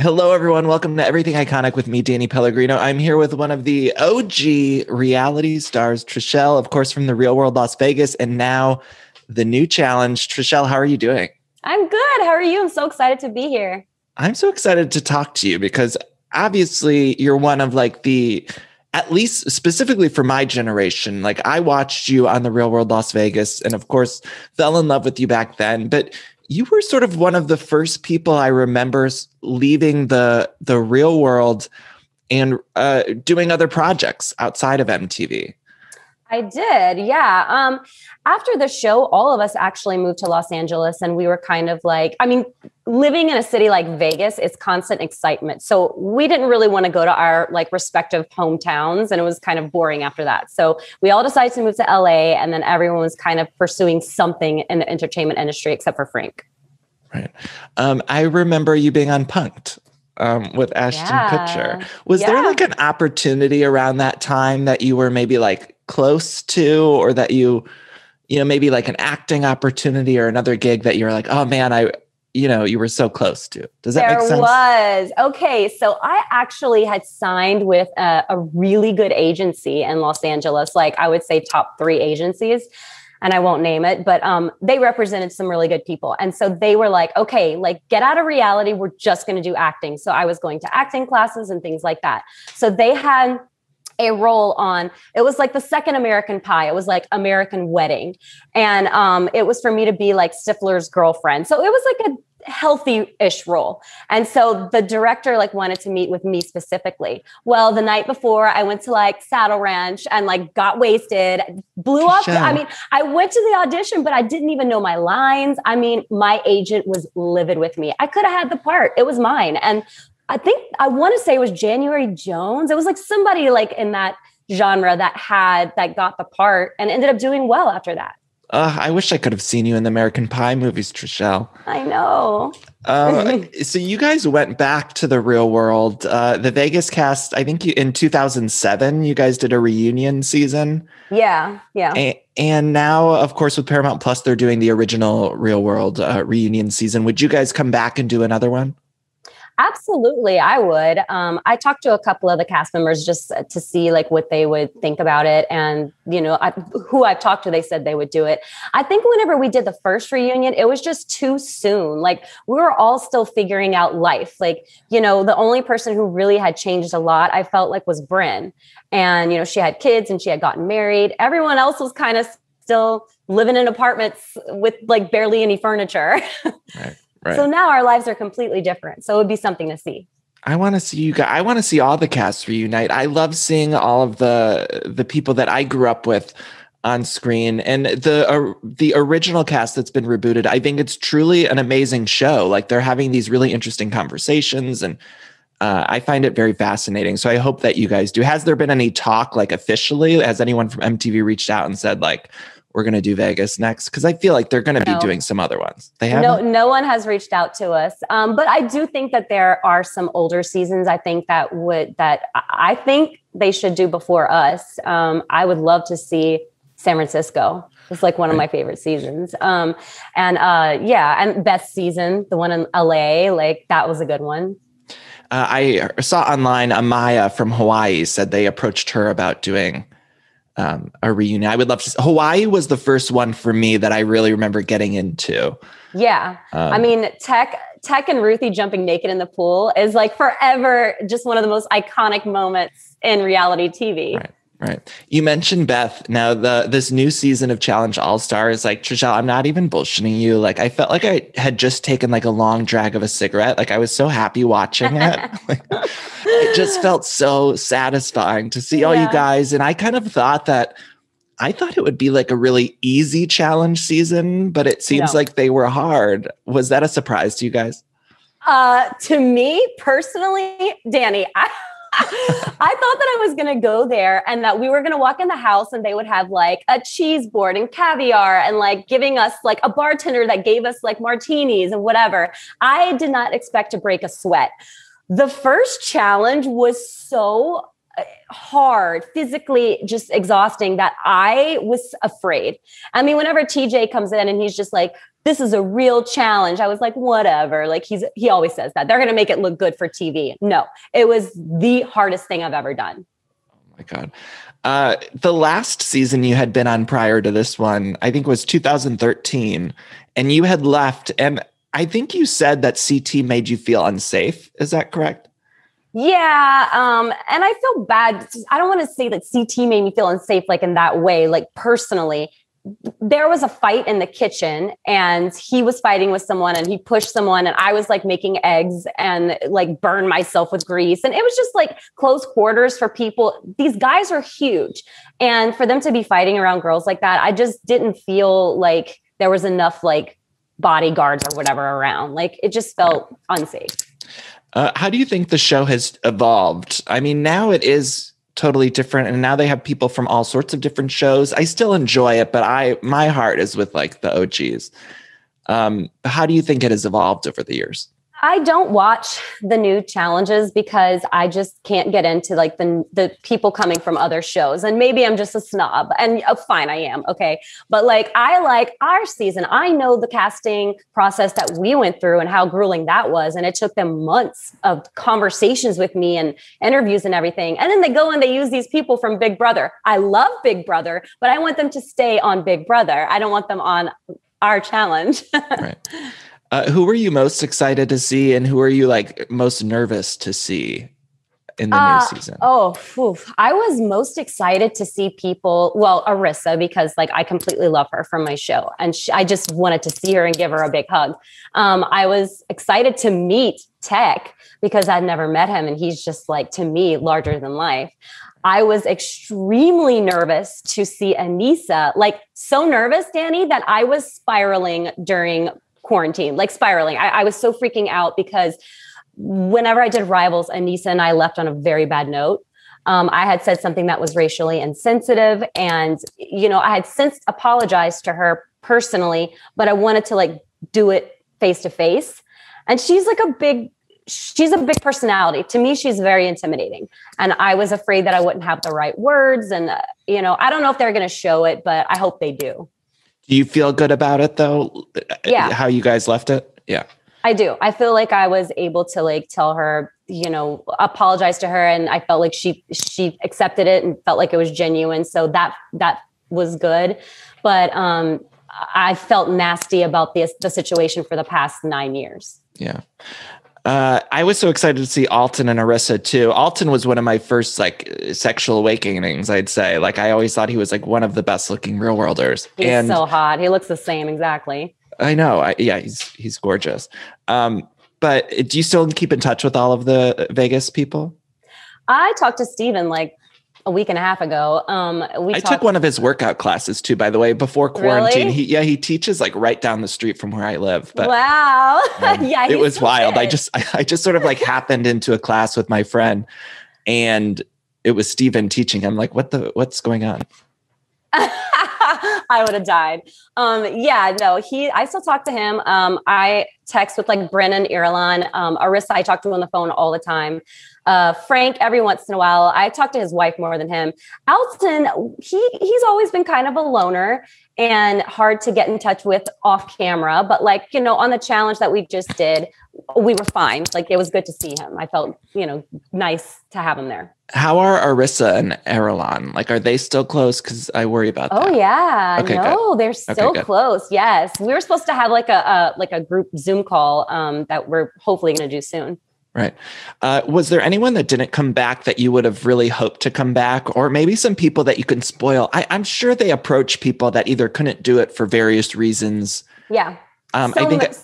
Hello, everyone. Welcome to Everything Iconic with me, Danny Pellegrino. I'm here with one of the OG reality stars, Trishelle, of course, from the Real World Las Vegas, and now the new challenge. Trishelle, how are you doing? I'm good. How are you? I'm so excited to be here. I'm so excited to talk to you because obviously you're one of like the at least specifically for my generation like i watched you on the real world las vegas and of course fell in love with you back then but you were sort of one of the first people I remember leaving the the real world and uh, doing other projects outside of MTV. I did, yeah. Um, after the show, all of us actually moved to Los Angeles, and we were kind of like, I mean, living in a city like Vegas, it's constant excitement. So we didn't really want to go to our like respective hometowns, and it was kind of boring after that. So we all decided to move to LA, and then everyone was kind of pursuing something in the entertainment industry, except for Frank. Right. Um, I remember you being on Punk'd um, with Ashton yeah. Kutcher. Was yeah. there like an opportunity around that time that you were maybe like close to, or that you, you know, maybe like an acting opportunity or another gig that you're like, oh man, I, you know, you were so close to. Does that there make sense? was. Okay. So I actually had signed with a, a really good agency in Los Angeles, like I would say top three agencies and I won't name it, but um, they represented some really good people. And so they were like, okay, like get out of reality. We're just going to do acting. So I was going to acting classes and things like that. So they had a role on it was like the second american pie it was like american wedding and um it was for me to be like stifler's girlfriend so it was like a healthy-ish role. And so the director like wanted to meet with me specifically. Well, the night before I went to like Saddle Ranch and like got wasted, blew up. Sure. I mean, I went to the audition, but I didn't even know my lines. I mean, my agent was livid with me. I could have had the part. It was mine. And I think I want to say it was January Jones. It was like somebody like in that genre that had that got the part and ended up doing well after that. Uh, I wish I could have seen you in the American Pie movies, Trishelle. I know. uh, so you guys went back to the real world. Uh, the Vegas cast, I think you, in 2007, you guys did a reunion season. Yeah, yeah. And, and now, of course, with Paramount Plus, they're doing the original real world uh, reunion season. Would you guys come back and do another one? Absolutely, I would. Um, I talked to a couple of the cast members just to see like what they would think about it, and you know, I, who I've talked to, they said they would do it. I think whenever we did the first reunion, it was just too soon. Like we were all still figuring out life. Like you know, the only person who really had changed a lot, I felt like, was Brynn, and you know, she had kids and she had gotten married. Everyone else was kind of still living in apartments with like barely any furniture. Right. Right. So now our lives are completely different. So it would be something to see. I want to see you guys. I want to see all the cast reunite. I love seeing all of the the people that I grew up with on screen and the uh, the original cast that's been rebooted. I think it's truly an amazing show. Like they're having these really interesting conversations and uh, I find it very fascinating. So I hope that you guys do. Has there been any talk like officially? Has anyone from MTV reached out and said like, we're going to do Vegas next? Because I feel like they're going to no. be doing some other ones. They have no, no one has reached out to us. Um, but I do think that there are some older seasons. I think that would that I think they should do before us. Um, I would love to see San Francisco. It's like one of my favorite seasons. Um, and uh, yeah, and Beth's season, the one in LA, like that was a good one. Uh, I saw online Amaya from Hawaii said they approached her about doing um, a reunion. I would love to. Hawaii was the first one for me that I really remember getting into. Yeah, um, I mean, Teck, Teck and Ruthie jumping naked in the pool is like forever just one of the most iconic moments in reality TV. Right. Right. You mentioned Beth. Now the this new season of Challenge All Stars, is like Trishelle, I'm not even bullshitting you. Like I felt like I had just taken like a long drag of a cigarette. Like I was so happy watching it. like, it just felt so satisfying to see yeah. all you guys. And I kind of thought that I thought it would be like a really easy challenge season, but it seems no. like they were hard. Was that a surprise to you guys? Uh, to me personally, Danny, I I thought that I was going to go there and that we were going to walk in the house and they would have like a cheese board and caviar and like giving us like a bartender that gave us like martinis and whatever. I did not expect to break a sweat. The first challenge was so hard, physically just exhausting that I was afraid. I mean, whenever TJ comes in and he's just like, this is a real challenge. I was like, whatever. Like he's he always says that. They're gonna make it look good for TV. No, it was the hardest thing I've ever done. Oh my God. Uh, the last season you had been on prior to this one, I think was 2013, and you had left. And I think you said that CT made you feel unsafe. Is that correct? Yeah. Um, and I feel bad. I don't want to say that CT made me feel unsafe, like in that way, like personally. There was a fight in the kitchen and he was fighting with someone and he pushed someone and I was like making eggs and like burn myself with grease. And it was just like close quarters for people. These guys are huge. And for them to be fighting around girls like that, I just didn't feel like there was enough like bodyguards or whatever around. Like it just felt unsafe. Uh, how do you think the show has evolved? I mean, now it is totally different, and now they have people from all sorts of different shows. I still enjoy it, but I my heart is with like the OGs. Um, how do you think it has evolved over the years? I don't watch the new challenges because I just can't get into like the the people coming from other shows. And maybe I'm just a snob. And oh, fine, I am. Okay. But like I like our season. I know the casting process that we went through and how grueling that was. And it took them months of conversations with me and interviews and everything. And then they go and they use these people from Big Brother. I love Big Brother, but I want them to stay on Big Brother. I don't want them on our challenge. right. Uh, who were you most excited to see, and who are you like most nervous to see in the uh, new season? Oh, oof. I was most excited to see people. Well, Arissa, because like I completely love her from my show, and she, I just wanted to see her and give her a big hug. Um, I was excited to meet Teck because I'd never met him, and he's just like to me larger than life. I was extremely nervous to see Aneesa, like so nervous, Danny, that I was spiraling during quarantine, like spiraling. I, I was so freaking out because whenever I did Rivals, Aneesa and I left on a very bad note. Um, I had said something that was racially insensitive, and you know, I had since apologized to her personally, but I wanted to like do it face to face. And she's like a big, she's a big personality. To me, she's very intimidating, and I was afraid that I wouldn't have the right words. And uh, you know, I don't know if they're going to show it, but I hope they do. Do you feel good about it though? Yeah. How you guys left it? Yeah. I do. I feel like I was able to like tell her, you know, apologize to her and I felt like she she accepted it and felt like it was genuine. So that that was good. But um I felt nasty about this the situation for the past 9 years. Yeah. Uh, I was so excited to see Alton and Arissa too. Alton was one of my first like sexual awakenings, I'd say. Like I always thought he was like one of the best looking real worlders. He's and so hot. He looks the same exactly. I know. I, yeah, he's he's gorgeous. Um, but do you still keep in touch with all of the Vegas people? I talked to Steven like a week and a half ago. Um, we I talked- took one of his workout classes too, by the way, before quarantine. Really? He yeah, he teaches like right down the street from where I live. But wow, um, yeah, it was wild. I just I, I just sort of like happened into a class with my friend, and it was Steven teaching. I'm like, what the what's going on? I would have died. Um, yeah, no, he, I still talk to him. Um, I text with like Brynn and Irulan, um, Arissa, I talk to him on the phone all the time. Uh, Frank, every once in a while, I talk to his wife more than him. Alton, he he's always been kind of a loner and hard to get in touch with off camera. But like you know, on the challenge that we just did, we were fine. Like it was good to see him. I felt you know nice to have him there. How are Arissa and Irulan? Like, are they still close? Because I worry about oh, that. Oh yeah, okay, no, good. they're still okay, close. Yes, we were supposed to have like a, a like a group Zoom call um, that we're hopefully going to do soon. Right. Uh, was there anyone that didn't come back that you would have really hoped to come back, or maybe some people that you can spoil? I, am sure they approach people that either couldn't do it for various reasons. Yeah. Um, so I think. Much,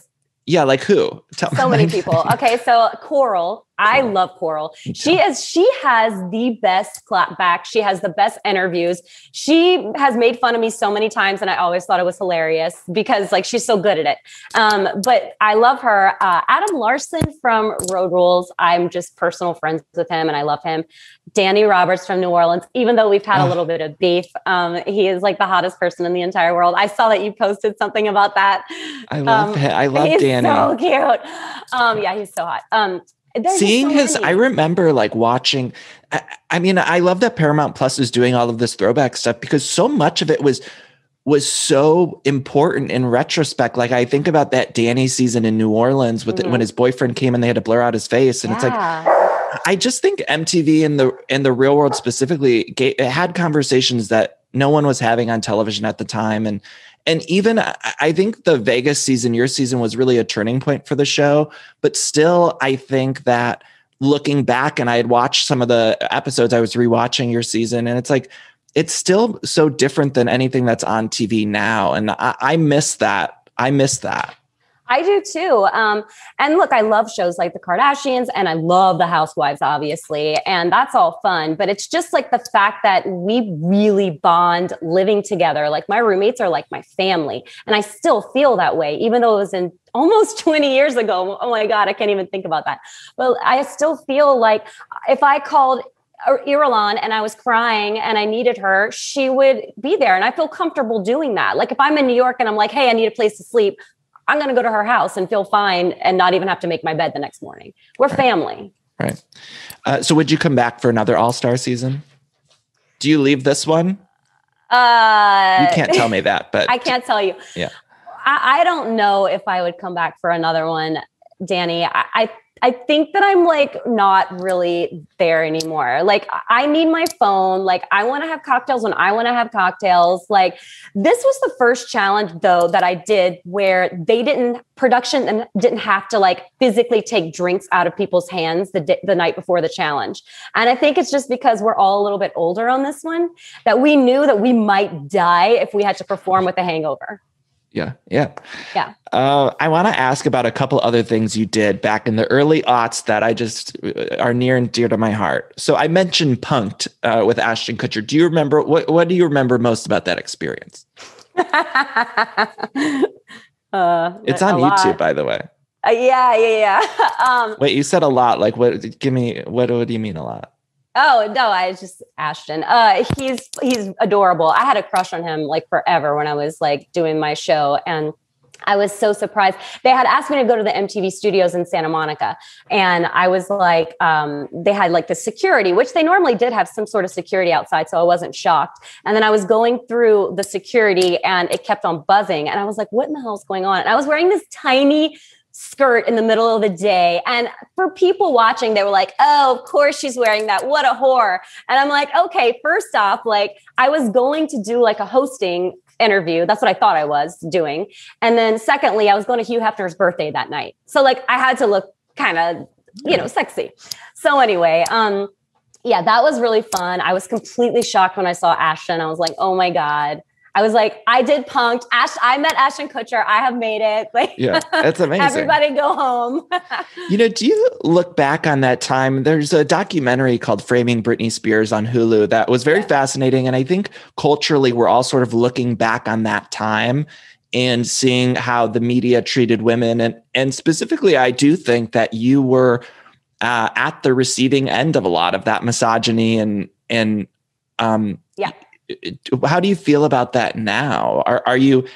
yeah, like who? Tell so many people. Okay, so Coral I love Coral. She is she has the best clapback. She has the best interviews. She has made fun of me so many times, and I always thought it was hilarious because like she's so good at it. Um, but I love her. Uh, Adam Larson from Road Rules. I'm just personal friends with him, and I love him. Danny Roberts from New Orleans. Even though we've had oh. a little bit of beef, um, he is like the hottest person in the entire world. I saw that you posted something about that. I love um, I love he's Danny. So cute. Um, yeah, he's so hot. Um, seeing so his many. i remember like watching I, I mean i love that paramount plus is doing all of this throwback stuff because so much of it was was so important in retrospect like i think about that danny season in new orleans with Mhm. when his boyfriend came and they had to blur out his face and it's like Yeah. I just think mtv in the in the real world specifically ga- it had conversations that no one was having on television at the time and and even I I think the Vegas season, your season was really a turning point for the show. But still, I think that looking back, and I had watched some of the episodes, I was rewatching your season, and it's like it's still so different than anything that's on TV now. And I, I miss that. I miss that. I do too. Um, and look, I love shows like The Kardashians and I love The Housewives, obviously. And that's all fun. But it's just like the fact that we really bond living together. Like my roommates are like my family. And I still feel that way, even though it was in almost 20 years ago. Oh my God, I can't even think about that. But I still feel like if I called Irulan and I was crying and I needed her, she would be there. And I feel comfortable doing that. Like if I'm in New York and I'm like, hey, I need a place to sleep, I'm going to go to her house and feel fine and not even have to make my bed the next morning. We're Right. family. Right. Uh, so, would you come back for another All Star season? Do you leave this one? Uh, You can't tell me that, but I can't tell you. Yeah. I, I don't know if I would come back for another one, Danny. I, I I think that I'm like not really there anymore. Like I need my phone. Like I want to have cocktails when I want to have cocktails. Like this was the first challenge though that I did where they didn't production and didn't have to like physically take drinks out of people's hands the di- the night before the challenge. And I think it's just because we're all a little bit older on this one that we knew that we might die if we had to perform with a hangover. Yeah, yeah, Yeah. Uh, I want to ask about a couple other things you did back in the early aughts that I just uh, are near and dear to my heart. So I mentioned Punk'd uh, with Ashton Kutcher. Do you remember what? What do you remember most about that experience? uh, It's on lot. YouTube, by the way. Uh, yeah, yeah, yeah. um, Wait, you said a lot. Like, what? Give me what? What do you mean a lot? Oh no, I just Ashton. Uh, he's he's adorable. I had a crush on him like forever when I was like doing my show, and I was so surprised. They had asked me to go to the MTV studios in Santa Monica, and I was like, um, they had like the security, which they normally did have some sort of security outside, so I wasn't shocked. And then I was going through the security, and it kept on buzzing, and I was like, what in the hell is going on? And I was wearing this tiny skirt in the middle of the day. And for people watching, they were like, oh, of course she's wearing that. What a whore. And I'm like, okay, first off, like I was going to do like a hosting interview. That's what I thought I was doing. And then secondly, I was going to Hugh Hefner's birthday that night. So like I had to look kind of, you know, sexy. So anyway, um, yeah, that was really fun. I was completely shocked when I saw Ashton. I was like, oh my God. I was like, I did punked. Ash, I met Ashton Kutcher. I have made it. Like, Yeah, that's amazing. everybody go home. You know, do you look back on that time? There's a documentary called Framing Britney Spears on Hulu that was very Yeah. fascinating. And I think culturally, we're all sort of looking back on that time and seeing how the media treated women. And, and specifically, I do think that you were uh, at the receiving end of a lot of that misogyny and, and, um, Yeah. How do you feel about that now? Are, are you,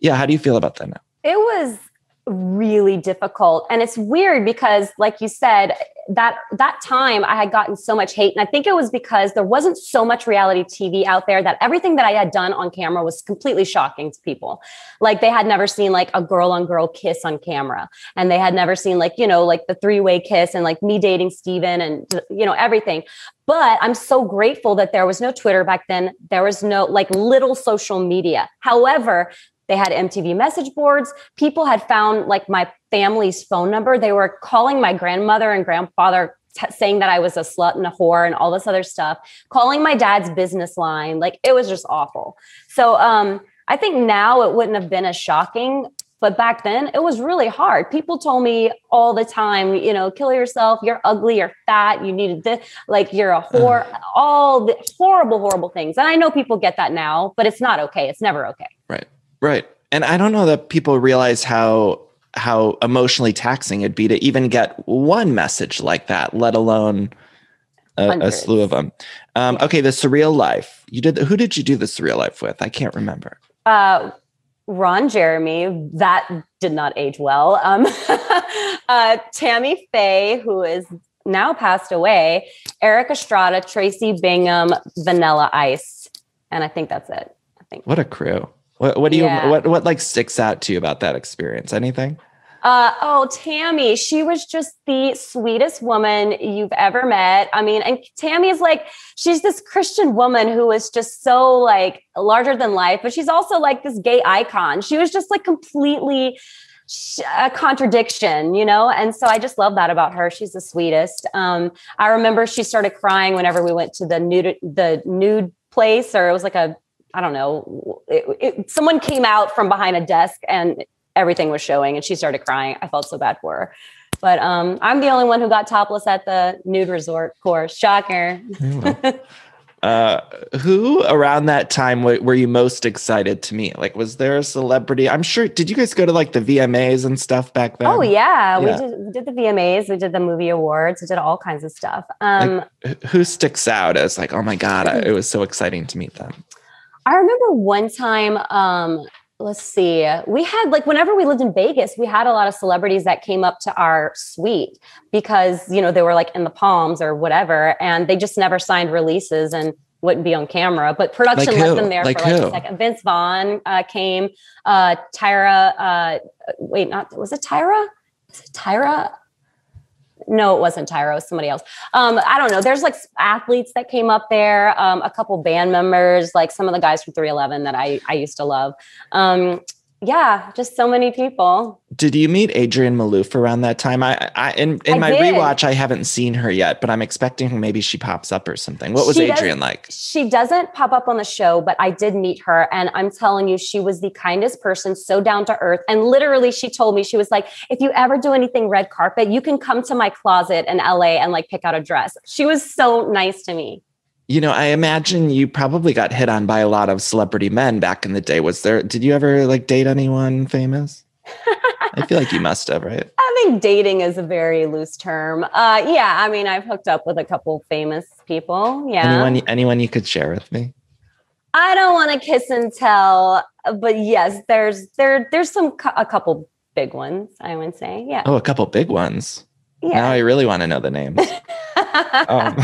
yeah, how do you feel about that now? it was really difficult. And it's weird because like you said that that time i had gotten so much hate. And i think it was because there wasn't so much reality tv out there that everything that i had done on camera was completely shocking to people. Like they had never seen like a girl on girl kiss on camera. And they had never seen like you know like the three way kiss and like me dating steven and you know everything. But i'm so grateful that there was no twitter back then. There was no like little social media. However they had MTV message boards. People had found like my family's phone number. They were calling my grandmother and grandfather t- saying that I was a slut and a whore and all this other stuff, calling my dad's business line. Like it was just awful. So um, I think now it wouldn't have been as shocking. But back then, it was really hard. People told me all the time, you know, kill yourself. You're ugly. You're fat. You needed this. Like you're a whore. All the horrible, horrible things. And I know people get that now, but it's not okay. It's never okay. Right. And I don't know that people realize how how emotionally taxing it'd be to even get one message like that, let alone a, a slew of them. Um, okay, the surreal life. You did. Who did you do the surreal life with? I can't remember. uh, Ron Jeremy, that did not age well. Um, uh, Tammy Faye, who is now passed away, Erik Estrada, Tracy Bingham, Vanilla Ice, and I think that's it. I think. What a crew! What, what do you yeah. what what like sticks out to you about that experience? Anything? Uh, oh, Tammy, she was just the sweetest woman you've ever met. I mean, and Tammy is like, she's this Christian woman who is just so like larger than life, but she's also like this gay icon. She was just like completely a contradiction, you know? And so I just love that about her. She's the sweetest. Um, I remember she started crying whenever we went to the nude, the nude place, or it was like a, I don't know, it, it, someone came out from behind a desk and everything was showing and she started crying. I felt so bad for her. But um, I'm the only one who got topless at the nude resort course. Shocker. uh, who around that time were you most excited to meet? Like, was there a celebrity? I'm sure. Did you guys go to like the VMAs and stuff back then? Oh yeah, yeah. We, did, we did the VMAs. We did the movie awards. We did all kinds of stuff. Um, like, who sticks out as like, oh my god, I, it was so exciting to meet them. I remember one time um, let's see we had like whenever we lived in vegas we had a lot of celebrities that came up to our suite because you know they were like in the palms or whatever and they just never signed releases and wouldn't be on camera but production like let them there like for like who? a second. Vince vaughn uh, came uh tyra uh wait not was it tyra? It tyra no, it wasn't Tyra, it was somebody else. Um, I don't know. There's like athletes that came up there, um, a couple band members, like some of the guys from 311 that I, I used to love. Um, yeah, just so many people. Did you meet Adrienne Maloof around that time? I, I in, in I my did. rewatch, I haven't seen her yet, but I'm expecting maybe she pops up or something. What was she Adrienne like? She doesn't pop up on the show, but I did meet her, and I'm telling you, she was the kindest person, so down to earth. And literally, she told me she was like, "If you ever do anything red carpet, you can come to my closet in LA and like pick out a dress." She was so nice to me you know, I imagine you probably got hit on by a lot of celebrity men back in the day. Was there, did you ever like date anyone famous? I feel like you must have, right? I think dating is a very loose term. Uh, yeah, I mean, I've hooked up with a couple famous people. Yeah. Anyone, anyone you could share with me? I don't want to kiss and tell, but yes, there's there there's some a couple big ones. I would say, yeah. Oh, a couple big ones. Yeah. Now I really want to know the names. um,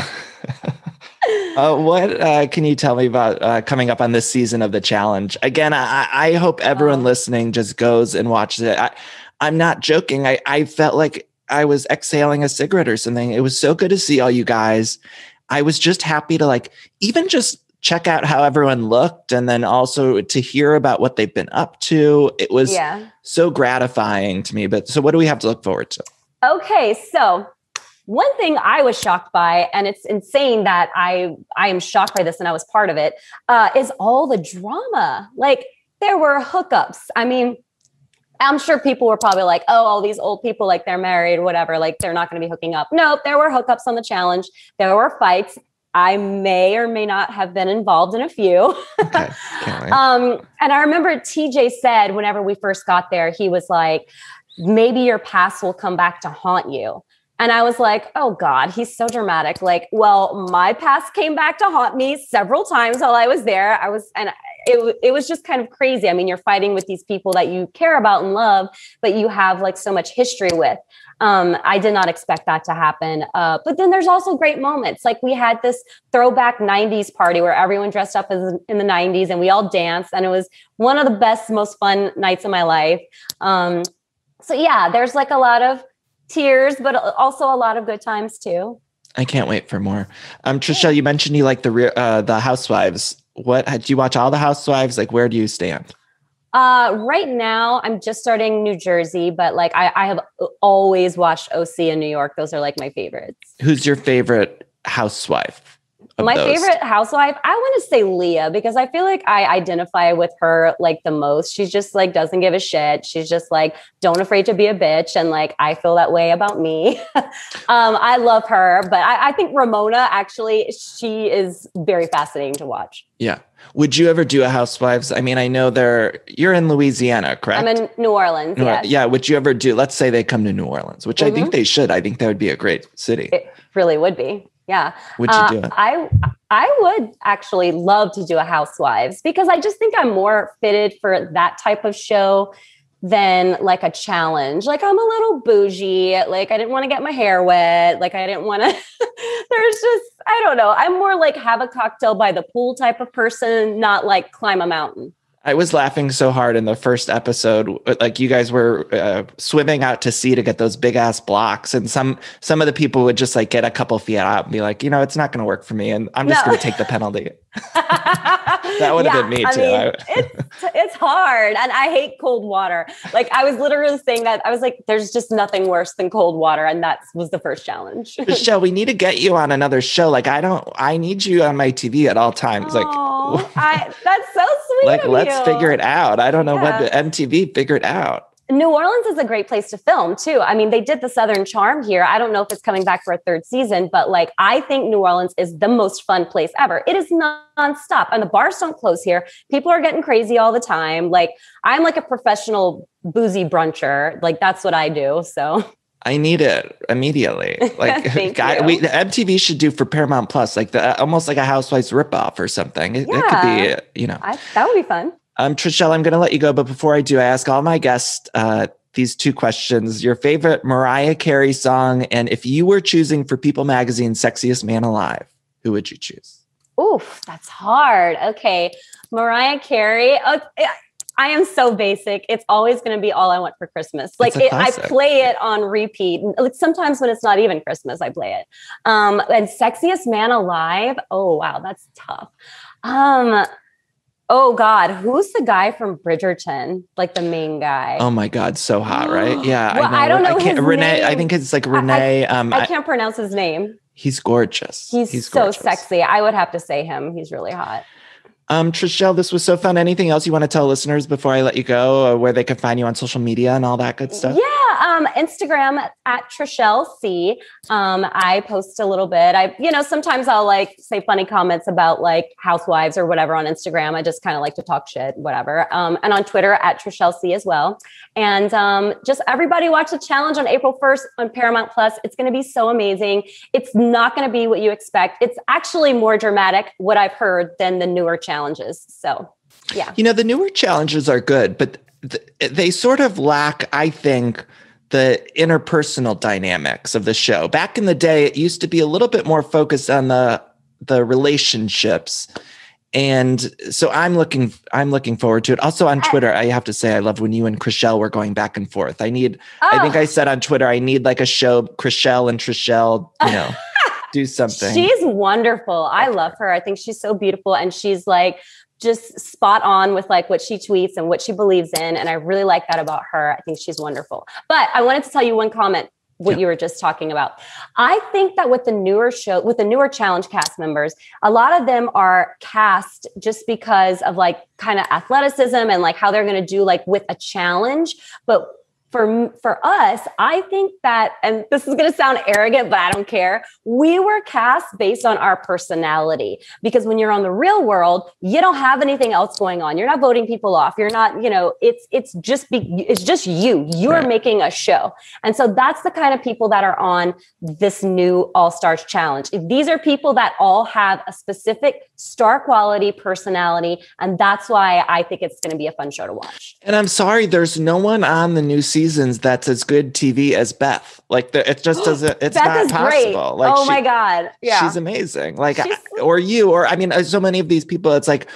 uh, what uh, can you tell me about uh, coming up on this season of the challenge? Again, I, I hope everyone oh. listening just goes and watches it. I, I'm not joking. I, I felt like I was exhaling a cigarette or something. It was so good to see all you guys. I was just happy to like even just check out how everyone looked and then also to hear about what they've been up to. It was yeah. so gratifying to me. But so what do we have to look forward to? Okay, so one thing I was shocked by, and it's insane that I I am shocked by this and I was part of it, uh, is all the drama. Like there were hookups. I mean, I'm sure people were probably like, oh, all these old people, like they're married, whatever, like they're not going to be hooking up. No, there were hookups on the challenge. There were fights. I may or may not have been involved in a few. Okay. um, and I remember TJ said whenever we first got there, he was like, maybe your past will come back to haunt you. And I was like, oh God, he's so dramatic. Like, well, my past came back to haunt me several times while I was there. I was, and it, it was just kind of crazy. I mean, you're fighting with these people that you care about and love, but you have like so much history with. Um, I did not expect that to happen. Uh, but then there's also great moments. Like we had this throwback 90s party where everyone dressed up as in the 90s and we all danced. And it was one of the best, most fun nights of my life. Um, so yeah, there's like a lot of tears, but also a lot of good times too. I can't wait for more. Um, Trishelle, you mentioned you like the uh, the Housewives. What do you watch all the Housewives? Like, where do you stand? Uh, right now, I'm just starting New Jersey, but like I, I have always watched OC in New York. Those are like my favorites. Who's your favorite housewife? My those? favorite housewife, I want to say Leah because I feel like I identify with her like the most. She's just like doesn't give a shit. She's just like don't afraid to be a bitch, and like I feel that way about me. um, I love her, but I, I think Ramona actually she is very fascinating to watch. Yeah. Would you ever do a Housewives? I mean, I know they're you're in Louisiana, correct? I'm in New Orleans. New yes. Yeah. Would you ever do? Let's say they come to New Orleans, which mm-hmm. I think mm-hmm. they should. I think that would be a great city. It really would be. Yeah. Would you uh, do it? I I would actually love to do a Housewives because I just think I'm more fitted for that type of show than like a challenge. Like I'm a little bougie. Like I didn't want to get my hair wet. Like I didn't want to. There's just I don't know. I'm more like have a cocktail by the pool type of person, not like climb a mountain. I was laughing so hard in the first episode. Like you guys were uh, swimming out to sea to get those big ass blocks, and some some of the people would just like get a couple feet out and be like, you know, it's not going to work for me, and I'm just no. going to take the penalty. that would have been me too. Mean, it's it's hard, and I hate cold water. Like I was literally saying that I was like, "There's just nothing worse than cold water," and that was the first challenge. Michelle, we need to get you on another show. Like I don't, I need you on my TV at all times. Like I, that's so sweet. Like let's you. figure it out. I don't know yeah. what the MTV figured out. New Orleans is a great place to film too. I mean, they did the Southern Charm here. I don't know if it's coming back for a third season, but like I think New Orleans is the most fun place ever. It is nonstop, and the bars don't close here. People are getting crazy all the time. Like I'm like a professional boozy bruncher. Like that's what I do. So I need it immediately. Like guy, we MTV should do for Paramount Plus, like the uh, almost like a Housewives ripoff or something. It, yeah. it could be, you know, I, that would be fun. Um, Trishelle, I'm going to let you go, but before I do, I ask all my guests uh, these two questions: your favorite Mariah Carey song, and if you were choosing for People Magazine "Sexiest Man Alive," who would you choose? Oof, that's hard. Okay, Mariah Carey. Oh, I am so basic. It's always going to be all I want for Christmas. Like it, I play it on repeat. Like sometimes when it's not even Christmas, I play it. Um, and sexiest man alive. Oh wow, that's tough. Um, Oh God, who's the guy from Bridgerton? Like the main guy. Oh my God, so hot, right? Yeah, well, I, know. I don't know. I can't, Renee, name. I think it's like Renee. I, um, I, can't pronounce his name. He's gorgeous. He's, he's so gorgeous. sexy. I would have to say him. He's really hot. Um, Trishelle, this was so fun. Anything else you want to tell listeners before I let you go, or where they can find you on social media and all that good stuff? Yeah, um, Instagram at Trishelle C. Um, I post a little bit. I, you know, sometimes I'll like say funny comments about like housewives or whatever on Instagram. I just kind of like to talk shit, whatever. Um, and on Twitter at Trishelle C as well. And um, just everybody watch the challenge on April 1st on Paramount Plus. It's going to be so amazing. It's not going to be what you expect. It's actually more dramatic, what I've heard, than the newer challenge challenges. So, yeah. You know, the newer challenges are good, but th- they sort of lack, I think, the interpersonal dynamics of the show. Back in the day, it used to be a little bit more focused on the the relationships. And so I'm looking I'm looking forward to it. Also on Twitter, I have to say I love when you and Chrishell were going back and forth. I need oh. I think oh. I said on Twitter I need like a show Chrishell and Trishelle, you know. do something. She's wonderful. I love her. I think she's so beautiful and she's like just spot on with like what she tweets and what she believes in and I really like that about her. I think she's wonderful. But I wanted to tell you one comment what yeah. you were just talking about. I think that with the newer show, with the newer challenge cast members, a lot of them are cast just because of like kind of athleticism and like how they're going to do like with a challenge. But for for us i think that and this is going to sound arrogant but i don't care. We were cast based on our personality because when you're on the real world you don't have anything else going on. You're not voting people off. You're not you know it's it's just be, it's just you. You're right. making a show. And so that's the kind of people that are on this new all stars challenge these are people that all have a specific star quality personality and that's why i think it's going to be a fun show to watch. And i'm sorry there's no one on the new season seasons that's as good TV as Beth. Like the, it just doesn't. It's not possible. Great. Like oh she, my god, yeah, she's amazing. Like she's, or you or I mean, uh, so many of these people. It's like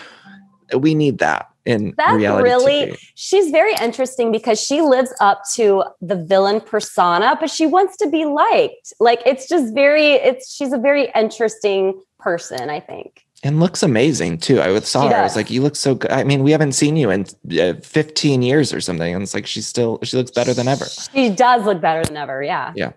we need that in Beth reality. Really, TV. she's very interesting because she lives up to the villain persona, but she wants to be liked. Like it's just very. It's she's a very interesting person. I think and looks amazing too. I saw her. I was like, "You look so good." I mean, we haven't seen you in uh, 15 years or something, and it's like she's still she looks better than ever. She does look better than ever. Yeah. Yeah.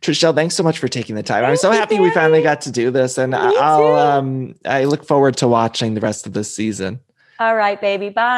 Trishelle, thanks so much for taking the time. Thank I'm so happy you, we finally got to do this, and Me I'll too. um I look forward to watching the rest of this season. All right, baby. Bye.